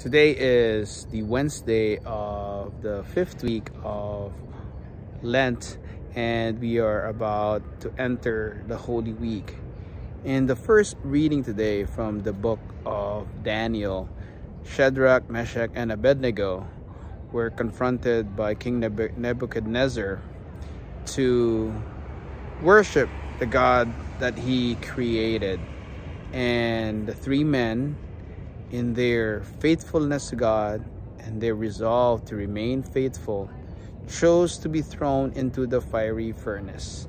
Today is the Wednesday of the fifth week of Lent and we are about to enter the Holy Week. In the first reading today from the book of Daniel, Shadrach, Meshach, and Abednego were confronted by King Nebuchadnezzar to worship the God that he created. And the three men in their faithfulness to God and their resolve to remain faithful, chose to be thrown into the fiery furnace.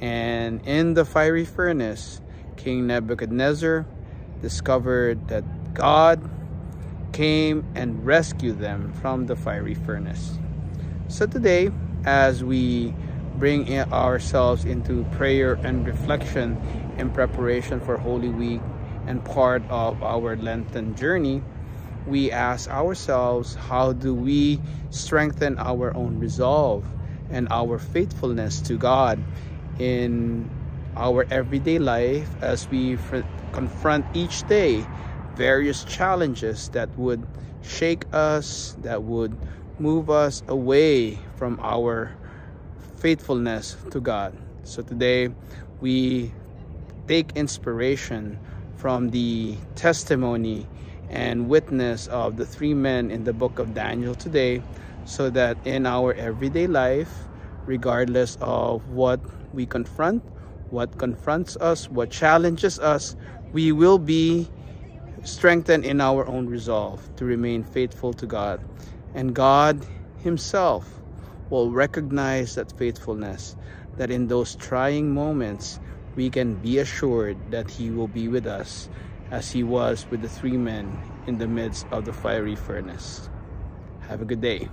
And in the fiery furnace, King Nebuchadnezzar discovered that God came and rescued them from the fiery furnace. So today, as we bring ourselves into prayer and reflection in preparation for Holy Week and part of our Lenten journey, we ask ourselves, how do we strengthen our own resolve and our faithfulness to God in our everyday life as we confront each day various challenges that would shake us, that would move us away from our faithfulness to God. So today we take inspiration from the testimony and witness of the three men in the book of Daniel today so that in our everyday life, regardless of what we confront, what confronts us, what challenges us, we will be strengthened in our own resolve to remain faithful to God. And God himself will recognize that faithfulness, that in those trying moments, we can be assured that he will be with us as he was with the three men in the midst of the fiery furnace. Have a good day.